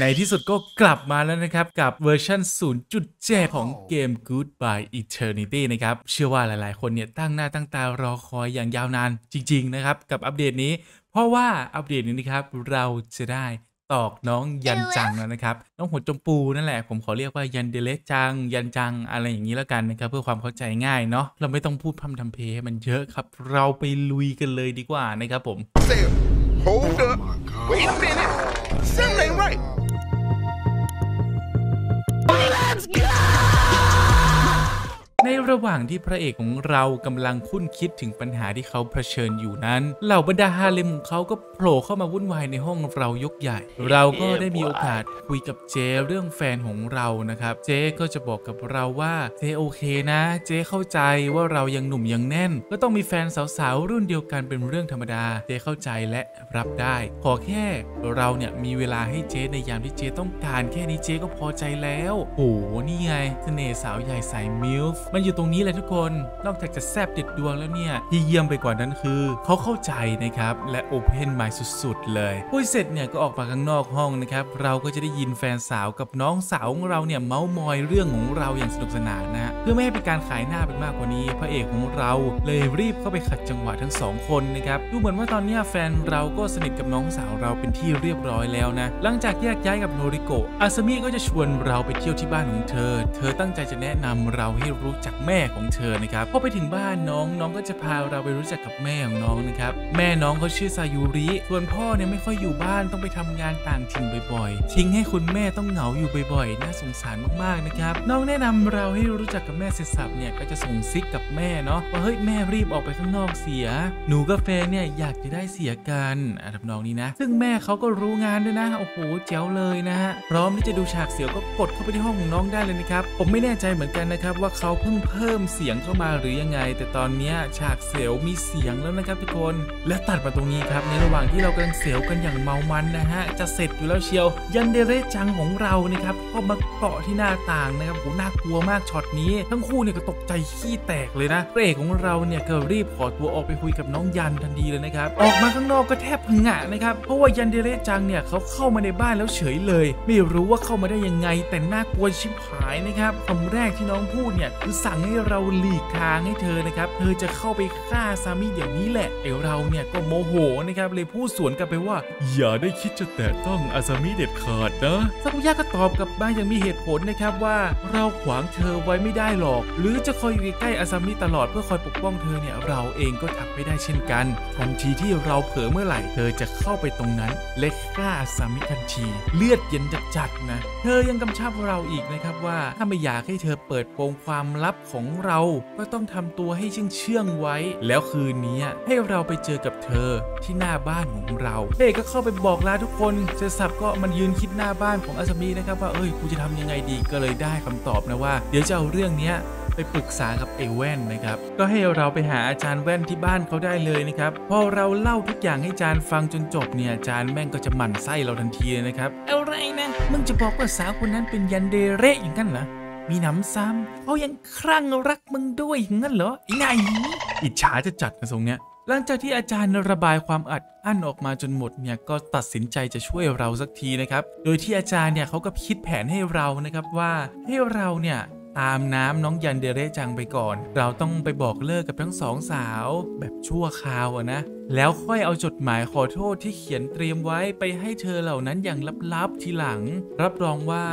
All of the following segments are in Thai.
ในที่สุดก็กลับมาแล้วนะครับ กับเวอร์ชัน0.7 ของเกม Goodbye Eternity นะครับ เชื่อว่าหลายๆ คนเนี่ยตั้งหน้าตั้งตารอคอยอย่างยาวนานจริง ๆ นะครับ กับอัปเดตนี้ เพราะว่าอัปเดตนี้นะครับ เราจะได้ตอกน้องยันจังแล้วนะครับ น้องหัวจมปูนั่นแหละ ผมขอเรียกว่ายันเดเลจัง ยันจังอะไรอย่างนี้แล้วกันนะครับ เพื่อความเข้าใจง่ายเนาะเราไม่ต้องพูดพร่ำทำเพลงให้มันเยอะครับ เราไปลุยกันเลยดีกว่านะครับผม Sam, hold up. Wait a minute. Something ain't right. Let's go! ในระหว่างที่พระเอกของเรากำลังคุ้นคิดถึงปัญหาที่เขาเผชิญอยู่นั้น เหล่าบรรดาฮาเลมของเขาก็โผล่เข้ามาวุ่นวายในห้องเรายกใหญ่ เราก็ได้มีโอกาสคุยกับเจเรื่องแฟนของเรานะครับ เจก็จะบอกกับเราว่าเจโอเคนะ เจเข้าใจว่าเรายังหนุ่มยังแน่น ก็ต้องมีแฟนสาวๆรุ่นเดียวกันเป็นเรื่องธรรมดา เจเข้าใจและรับได้ ขอแค่เราเนี่ยมีเวลาให้เจในยามที่เจต้องการแค่นี้เจก็พอใจแล้วโอ้นี่ไงเสน่ห์สาวใหญ่สายมิลฟ์มันอยู่ตรงนี้เลยทุกคน นอกจากจะแซบเด็ดดวงแล้วเนี่ยที่เยี่ยมไปกว่านั้นคือ เขาเข้าใจนะครับ และโอเพนไมล์สุดๆ เลยพูดเสร็จเนี่ยก็ออกมาข้างนอกห้องนะครับ เราก็จะได้ยินแฟนสาวกับน้องสาวของเราเนี่ยเมาส์มอยเรื่องของเราอย่างสนุกสนานนะเพื่อไม่ให้เป็นการขายหน้าไปมากกว่านี้ พระเอกของเราเลยรีบเข้าไปขัดจังหวะทั้งสองคนนะครับดูเหมือนว่าตอนนี้แฟนเราก็สนิทกับน้องสาวเราเป็นที่เรียบร้อยแล้วนะหลังจากแยกย้ายกับโนริโกะอาซามิก็จะชวนเราไปเที่ยวที่บ้านของเธอ เธอตั้งใจจะแนะนำเราให้รู้จักแม่ของเธอนะครับพอไปถึงบ้านน้องน้องก็จะพาเราไปรู้จักกับแม่ของน้องนะครับแม่น้องเขาชื่อซายูริส่วนพ่อเนี่ยไม่ค่อยอยู่บ้านต้องไปทำงานต่างถิ่นบ่อยๆ ทิ้งให้คุณแม่ต้องเหงาอยู่บ่อยๆ น่าสงสารมากๆนะครับน้องแนะนำเราให้รู้จักกับแม่เสร็จสับเนี่ยก็จะส่งซิกกับแม่เนาะว่าเฮ้ยแม่รีบออกไปข้างนอกเสีย หนูกับแฟเนี่ยอยากจะได้เสียกันอะทำนองนี้นะ ซึ่งแม่เขาก็รู้งานด้วยนะโอ้โหแจ๋วเลยนะฮะพร้อมที่จะดูฉากเสียวก็กดเข้าไปที่ห้องของน้องได้เลยนะครับผมไม่แน่ใจเหมือนกันนะครับว่าเขาเพิ่งเพิ่มเสียงเข้ามาหรือยังไง แต่ตอนนี้ฉากเสียวมีเสียงแล้วนะครับทุกคน และตัดมาตรงนี้ครับในระหว่างที่เรากำลังเสียวกันอย่างเมามันนะฮะจะเสร็จอยู่แล้วเชียว ยันเดเรจังของเรานะครับก็มาเกาะที่หน้าต่างนะครับโหน่ากลัวมากช็อตนี้ ทั้งคู่เนี่ยก็ตกใจขี้แตกเลยนะพระเอกของเราเนี่ยก็รีบขอตัวออกไปคุยกับน้องยันทันทีเลยนะครับออกมาข้างนอกก็แทบพังงะนะครับเพราะว่ายันเดเรจังเนี่ยเขาเข้ามาในบ้านแล้วเฉยเลย ไม่รู้ว่าเข้ามาได้ยังไงแต่น่ากลัวชิบหายนะครับคำแรกที่น้องพูดเนี่ยคือสั่งให้เราหลีกทางให้เธอนะครับ เธอจะเข้าไปฆ่าซามิอย่างนี้แหละไอเราเนี่ยก็โมโหนะครับเลยพูดสวนกลับไปว่า อย่าได้คิดจะแตะต้องอาซามิเด็ดขาดนะซากุยะก็ตอบกลับมาอย่างมีเหตุผลนะครับว่าเราขวางเธอไว้ไม่ได้หรอก หรือจะคอยอยู่ใกล้อาซามิตลอดเพื่อคอยปกป้องเธอเนี่ยเราเองก็ทำไม่ได้เช่นกัน ทันทีที่เราเผลอเมื่อไหร่เธอจะเข้าไปตรงนั้นและฆ่าอาซามิทันที เลือดเย็นจัดๆนะ เธอยังกำชับเราอีกนะครับว่าถ้าไม่อยากให้เธอเปิดโปงความลับของเราก็ต้องทำตัวให้เชื่องเชื่องๆไว้ แล้วคืนนี้ให้เราไปเจอกับเธอที่หน้าบ้านของเรา เด็กก็เข้าไปบอกลาทุกคนเซซับก็มันยืนคิดหน้าบ้านของอาซามินะครับว่าเอ้ยกูจะทำยังไงดีก็เลยได้คำตอบนะว่า เดี๋ยวจะเอาเรื่องนี้ไปปรึกษากับไอ้แว่นนะครับ ก็ให้เราไปหาอาจารย์แว่นที่บ้านเขาได้เลยนะครับ พอเราเล่าทุกอย่างให้อาจารย์ฟังจนจบเนี่ยอาจารย์แม่งก็จะหมั่นไส้เราทันทีเลยนะครับอะไรนะ มึงจะบอกว่าสาวคนนั้นเป็นยันเดเรอย่างนั้นเหรอ มีหนำซ้ำเขายังครั่งรักมึงด้วยงั้นเหรอไอ้ไงอิจฉาจะจัดนะทรงเนี้ยหลังจากที่อาจารย์ระบายความอัดอั้นออกมาจนหมดเนี่ยก็ตัดสินใจจะช่วยเราสักทีนะครับ โดยที่อาจารย์เนี่ยเขาก็คิดแผนให้เรานะครับว่าให้เราเนี่ย ตามน้ำน้องยันเดเรจังไปก่อน เราต้องไปบอกเลิกกับทั้งสองสาว แบบชั่วคราวอะนะ แล้วค่อยเอาจดหมายขอโทษที่เขียนเตรียมไว้ไปให้เธอเหล่านั้นอย่างลับๆทีหลัง รับรองว่า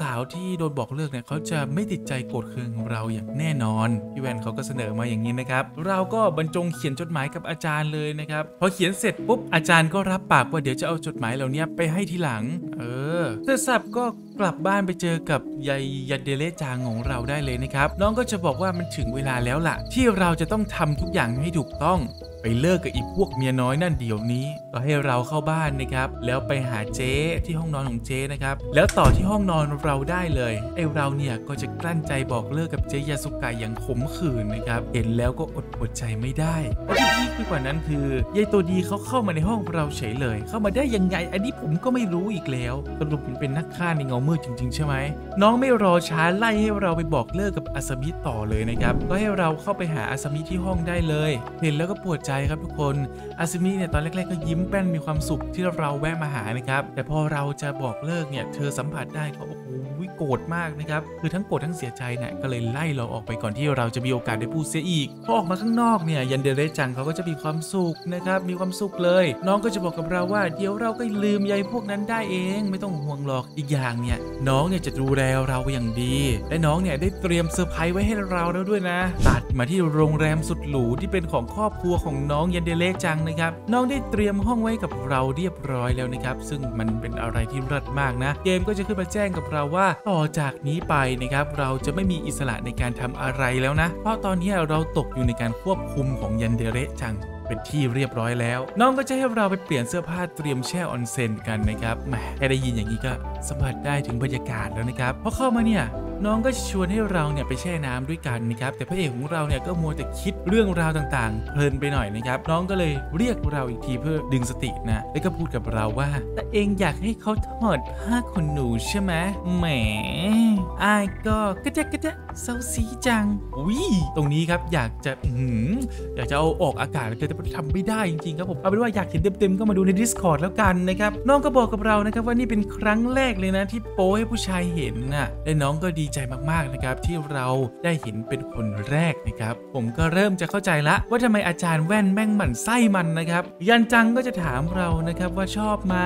สาวๆที่โดนบอกเลิกเนี่ยเขาจะไม่ติดใจโกรธเคืองของเราอย่างแน่นอนพี่แวนเขาก็เสนอมาอย่างนี้นะครับ เราก็บรรจงเขียนจดหมายกับอาจารย์เลยนะครับพอเขียนเสร็จปุ๊บอาจารย์ก็รับปากว่าเดี๋ยวจะเอาจดหมายเหล่านี้ไปให้ทีหลัง เออ เสร็จสับก็กลับบ้านไปเจอกับยายยาเดเลจางของเราได้เลยนะครับ น้องก็จะบอกว่ามันถึงเวลาแล้วล่ะ ที่เราจะต้องทำทุกอย่างให้ถูกต้อง ไปเลิกกับอีพวกเมียน้อยนั่นเดี๋ยวนี้ ก็ให้เราเข้าบ้านนะครับ แล้วไปหาเจ๊ที่ห้องนอนของเจ๊นะครับ แล้วต่อที่ห้องนอนเราได้เลยไอเราเนี่ยก็จะกลั้นใจบอกเลิกกับเจ๊ยาสุกะอย่างขมขื่นนะครับ เห็นแล้วก็อดอดใจไม่ได้และที่พีคไปกว่านั้นคือยายตัวดีเขาเข้ามาในห้องเราเฉยเลย เข้ามาได้ยังไง อันนี้ผมก็ไม่รู้อีกแล้วสรุปมันเป็นนักฆ่าในเงามืดจริง ๆ ใช่ไหมน้องไม่รอช้าไล่ให้เราไปบอกเลิกกับอาซามิต่อเลยนะครับ ก็ให้เราเข้าไปหาอาซามิที่ห้องได้เลย เห็นแล้วก็ปวดใจครับทุกคนอาซึมิเนี่ยตอนแรกๆก็ยิ้มแป้นมีความสุขที่เราแวะมาหานะครับแต่พอเราจะบอกเลิกเนี่ยเธอสัมผัสได้ก็โอ้โห โกรธมากนะครับ คือทั้งโกรธทั้งเสียใจเนี่ยก็เลยไล่เราออกไปก่อนที่เราจะมีโอกาสได้พูดเสียอีกพอออกมาข้างนอกเนี่ยยันเดเระจังเขาก็จะมีความสุขนะครับมีความสุขเลย น้องก็จะบอกกับเราว่าเดี๋ยวเราก็ลืมยัยพวกนั้นได้เอง ไม่ต้องห่วงหรอกอีกอย่างเนี่ยน้องเนี่ยจะดูแลเราอย่างดี และน้องเนี่ยได้เตรียมเซอร์ไพรส์ไว้ให้เราแล้วด้วยนะ ตัดมาที่โรงแรมสุดหรูที่เป็นของครอบครัวของน้องยันเดเลจังนะครับ น้องได้เตรียมห้องไว้กับเราเรียบร้อยแล้วนะครับ ซึ่งมันเป็นอะไรที่เลิศมากนะ เกมก็จะขึ้นมาแจ้งกับเราว่าต่อจากนี้ไปนะครับเราจะไม่มีอิสระในการทำอะไรแล้วนะ เพราะตอนนี้เราตกอยู่ในการควบคุมของยันเดเรจังเป็นที่เรียบร้อยแล้ว น้องก็จะให้เราไปเปลี่ยนเสื้อผ้าเตรียมแช่ออนเซ็นกันนะครับแหมแค่ได้ยินอย่างนี้ก็สัมผัสได้ถึงบรรยากาศแล้วนะครับพอเข้ามาเนี่ยน้องก็ชวนให้เราเนี่ยไปแช่น้ำด้วยกันนะครับแต่พระเอกของเราเนี่ยก็มัวแต่คิดเรื่องราวต่างๆ เพลินไปหน่อยนะครับ น้องก็เลยเรียกเราอีกทีเพื่อดึงสตินะแล้วก็พูดกับเราว่าแต่เองอยากให้เขาถอดผ้าขนหนูใช่ไหมแหมอายก็กระเจะกระเจะเซาซีจังวิตรงนี้ครับอยากจะอือยากจะเอาออกอากาศแต่ทำไม่ได้จริงๆครับผมเอาเป็นว่าอยากเห็นเต็มๆก็มาดูใน Discord แล้วกันนะครับน้องก็บอกกับเรานะครับว่านี่เป็นครั้งแรกเลยนะที่โป้ให้ผู้ชายเห็นน่ะและน้องก็ดีใจมากๆนะครับที่เราได้เห็นเป็นคนแรกนะครับผมก็เริ่มจะเข้าใจละว่าทำไมอาจารย์แว่นแม่งหมั่นไส้มันนะครับยันจังก็จะถามเรานะครับว่าชอบไหม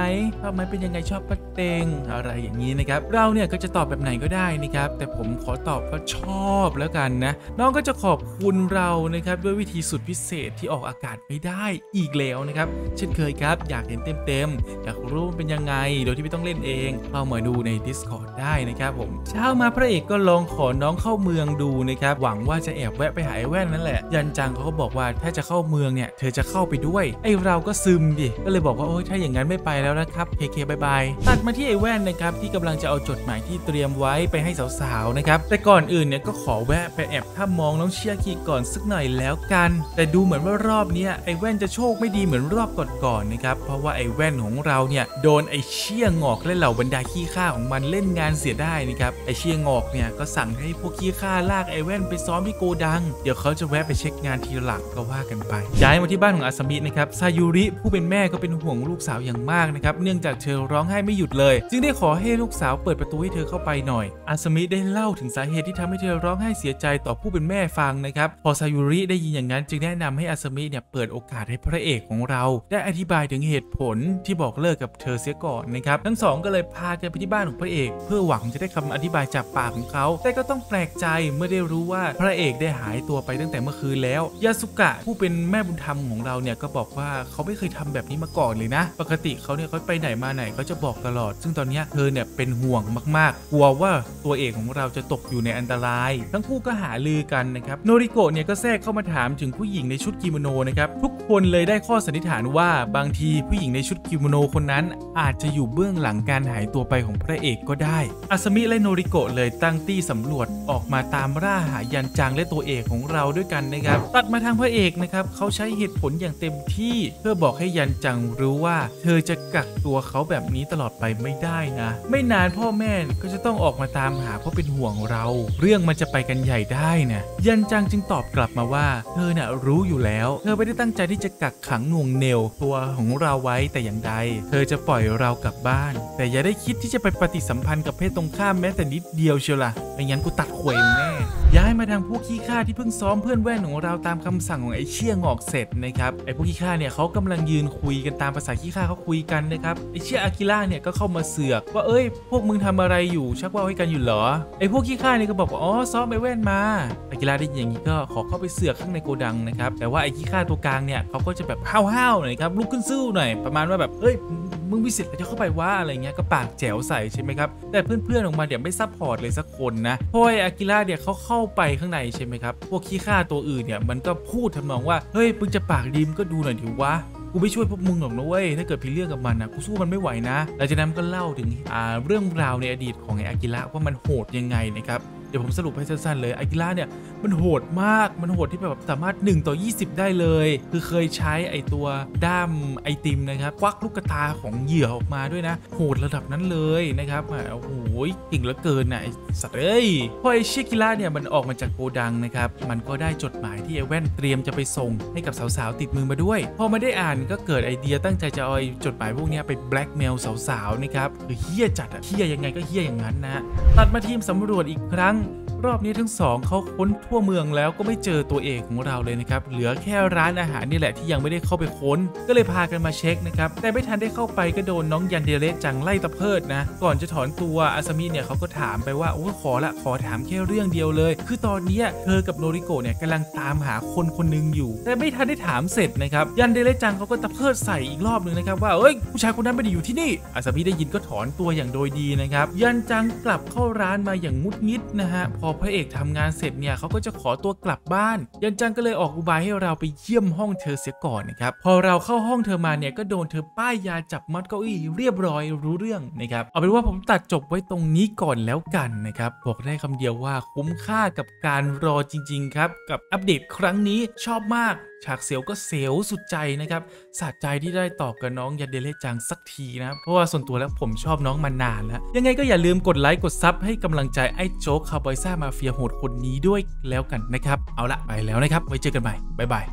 ชอบไหมเป็นยังไงชอบปะเตงอะไรอย่างนี้นะครับเราเนี่ยก็จะตอบแบบไหนก็ได้นะครับแต่ผมขอตอบว่าชอบแล้วกันนะน้องก็จะขอบคุณเรานะครับด้วยวิธีสุดพิเศษที่ออกอากาศไม่ได้อีกแล้วนะครับเช่นเคยครับ อยากเห็นเต็มๆ อยากรู้ว่าเป็นยังไง โดยที่ไม่ต้องเล่นเอง เข้ามาดูใน Discord ได้นะครับผม เช้ามาพระเอกก็ลองขอน้องเข้าเมืองดูนะครับ หวังว่าจะแอบแวะไปหาไอ้แว่นนั่นแหละ ยันจังเขาก็บอกว่าถ้าจะเข้าเมืองเนี่ย เธอจะเข้าไปด้วย ไอ้เราก็ซึมดิ ก็เลยบอกว่าโอ้ยถ้าอย่างนั้นไม่ไปแล้วนะครับ เคเค bye bye ตัดมาที่ไอ้แว่นนะครับที่กำลังจะเอาจดหมายที่เตรียมไว้ไปให้สาวๆนะครับ แต่ก่อนอื่นเนี่ยก็ขอแวะไปแอบถ้ำมองน้องเชียร์คีก่อนสักหน่อยแล้วกัน แต่ดูเหมือนว่ารอบนี้เนี้ยไอ้แว่นจะโชคไม่ดีเหมือนรอบก่อนๆนะครับเพราะว่าไอ้แว่นของเราเนี่ยโดนไอ้เชี่ยงอกและเหล่าบรรดาขี้ข้าของมันเล่นงานเสียได้นะครับไอ้เชี่ยงอกเนี่ยก็สั่งให้พวกขี้ข้าลากไอ้แว่นไปซ้อมที่โกดัง เดี๋ยวเขาจะแวะไปเช็คงานทีหลังก็ว่ากันไป ย้ายมาที่บ้านของอาสมินะครับซายูริผู้เป็นแม่ก็เป็นห่วงลูกสาวอย่างมากนะครับเนื่องจากเธอร้องไห้ไม่หยุดเลย จึงได้ขอให้ลูกสาวเปิดประตูให้เธอเข้าไปหน่อย อาสมิได้เล่าถึงสาเหตุที่ทำให้เธอร้องไห้เสียใจต่อผู้เป็นแม่ฟังนะครับพอซายูริได้ยินอย่างนั้นจึงแนะนำให้อาสมิเนี่ยเปิดโอกาสให้พระเอกของเรา ได้อธิบายถึงเหตุผลที่บอกเลิกกับเธอเสียก่อนนะครับทั้งสองก็เลยพากันไปที่บ้านของพระเอก เพื่อหวังจะได้คำอธิบายจากปากของเขา แต่ก็ต้องแปลกใจเมื่อได้รู้ว่าพระเอกได้หายตัวไปตั้งแต่เมื่อคืนแล้วยาสุกะผู้เป็นแม่บุญธรรมของเราเนี่ยก็บอกว่าเขาไม่เคยทำแบบนี้มาก่อนเลยนะ ปกติเขาเนี่ยเขาไปไหนมาไหนเขาจะบอกตลอด ซึ่งตอนนี้เธอเนี่ยเป็นห่วงมากๆ กลัวว่าตัวเอกของเราจะตกอยู่ในอันตราย ทั้งคู่ก็หาลือกันนะครับโนริโกะเนี่ยก็แทรกเข้ามาถามถึงผู้หญิงในชุดกิโมโนนะครับทุก คนเลยได้ข้อสันนิษฐานว่าบางทีผู้หญิงในชุดกิโมโนคนนั้นอาจจะอยู่เบื้องหลังการหายตัวไปของพระเอกก็ได้อาสมิและโนริโกะเลยตั้งตี้สำรวจออกมาตามล่าหายันจังและตัวเอกของเราด้วยกันนะครับ ตัดมาทางพระเอกนะครับเขาใช้เหตุผลอย่างเต็มที่ เพื่อบอกให้ยันจังรู้ว่า เธอจะกักตัวเขาแบบนี้ตลอดไปไม่ได้นะ ไม่นานพ่อแม่ก็จะต้องออกมาตามหาเพราะเป็นห่วงเรา เรื่องมันจะไปกันใหญ่ได้นะยันจังจึงตอบกลับมาว่า เธอน่ะรู้อยู่แล้ว เธอไม่ได้ตั้งใจที่จะกักขังหน่วงเหนียวตัวของเราไว้แต่อย่างใด เธอจะปล่อยเรากลับบ้าน แต่อย่าได้คิดที่จะไปปฏิสัมพันธ์กับเพศตรงข้ามแม้แต่นิดเดียวเชียวล่ะไม่งั้นกูตัดเขวยแน่ ย้ายมาทางพวกขี้ข้าที่เพิ่งซ้อมเพื่อนแว่นของเราตามคำสั่งของไอ้เชี่ยงอกเสร็จนะครับไอ้พวกขี้ข้าเนี่ยเขากำลังยืนคุยกันตามภาษาขี้ข้าเขาคุยกันนะครับไอ้เชี่ยอากิล่าเนี่ยก็เข้ามาเสือกว่าเอ้ย พวกมึงทำอะไรอยู่ชักว่าให้กันอยู่เหรอไอ้พวกขี้ข้าเนี่ยก็บอกว่าอ๋อซ้อมไอ้แว่นมาอากิระได้ยินอย่างนี้ก็ขอเข้าไปเสือกข้างในโกดังนะครับแต่ว่าไอ้ขี้ข้าตัวกลางเนี่ยเขาก็จะแบบห้าวๆหน่อยครับลุกขึ้นสู้หน่อยประมาณว่าแบบเอ้ยมึงมีสิทธิ์จะเข้าไปว่าอะไรเงี้ยก็ปากแจ๋วใส่ใช่ไหมครับแต่เพื่อนๆออกมาเดี๋ยวไม่ support เลยสักคนนะเพราะไอ้อากิระเนี่ยเขาเข้าไปข้างในใช่ไหมครับ พวกขี้ข้าตัวอื่นเนี่ยมันก็พูดทำนองว่า เฮ้ยมึงจะปากดีมึงก็ดูหน่อยดิวะกูไม่ช่วยพวกมึงหรอกนะเว้ย ถ้าเกิดมีเรื่องกับมันนะกูสู้มันไม่ไหวนะหลังจากนั้นก็เล่าถึงเรื่องราวในอดีตของไอ้อากิระว่ามันโหดยังไงนะครับ เดี๋ยวผมสรุปให้สั้นๆเลยอากิระเนี่ยมันโหดมากมันโหดที่แบบสามารถ 1 ต่อ 20 ได้เลย คือเคยใช้ไอตัวด้ามไอติมนะครับควักลูกตาของเหยื่อออกมาด้วยนะ โหดระดับนั้นเลยนะครับโอ้โหเก่งเหลือเกินนะไอสัตว์เอ้ยพอไอเชกิระเนี่ยมันออกมาจากโกดังนะครับมันก็ได้จดหมายที่ไอแว่นเตรียมจะไปส่งให้กับสาวๆติดมือมาด้วย พอมาได้อ่านก็เกิดไอเดียตั้งใจจะเอาไอจดหมายพวกนี้ไปแบล็กเมลสาวๆนะครับคือเฮี้ยจัดอะเฮี้ยยังไงก็เฮี้ยอย่างนั้นนะตัดมาทีมสำรวจอีกครั้ง รอบนี้ทั้งสองเขาค้นทั่วเมืองแล้วก็ไม่เจอตัวเอกของเราเลยนะครับ เหลือแค่ร้านอาหารนี่แหละที่ยังไม่ได้เข้าไปค้น ก็เลยพากันมาเช็คนะครับ แต่ไม่ทันได้เข้าไปก็โดนน้องยันเดเรจังไล่ตะเพิดนะ ก่อนจะถอนตัวอาซามิเนี่ยเขาก็ถามไปว่าโอ้ขอละขอถามแค่เรื่องเดียวเลย คือตอนนี้เธอกับโนริโกะเนี่ยกำลังตามหาคนคนหนึงอยู่ แต่ไม่ทันได้ถามเสร็จนะครับยันเดเรจังเขาก็ตะเพิดใส่อีกรอบหนึ่งนะครับว่าเอ้ยผู้ชายคนนั้นไม่ได้อยู่ที่นี่อาซามิได้ยินก็ถอนตัวอย่างโดยดีนะครับยันจังกลับเข้าร้านมาอย่างงุดงิดนะฮะพอพระเอกทำงานเสร็จเนี่ยเขาก็จะขอตัวกลับบ้าน ยันจังก็เลยออกอุบายให้เราไปเยี่ยมห้องเธอเสียก่อนนะครับพอเราเข้าห้องเธอมาเนี่ยก็โดนเธอป้ายยาจับมัดเก้าอี้เรียบร้อยรู้เรื่องนะครับเอาเป็นว่าผมตัดจบไว้ตรงนี้ก่อนแล้วกันนะครับบอกได้คำเดียวว่าคุ้มค่ากับการรอจริง ๆ ครับกับอัปเดตครั้งนี้ชอบมากฉากเสียวก็เสียวสุดใจนะครับสะใจที่ได้ต่อกับน้องยันเดเระจังสักทีนะ เพราะว่าส่วนตัวแล้วผมชอบน้องมานานแล้ว ยังไงก็อย่าลืมกดไลค์กด sub ให้กำลังใจไอ้โจ๊กคาร์บอยซ่ามาเฟียโหดคนนี้ด้วยแล้วกันนะครับ เอาละไปแล้วนะครับ ไว้เจอกันใหม่บ๊ายบาย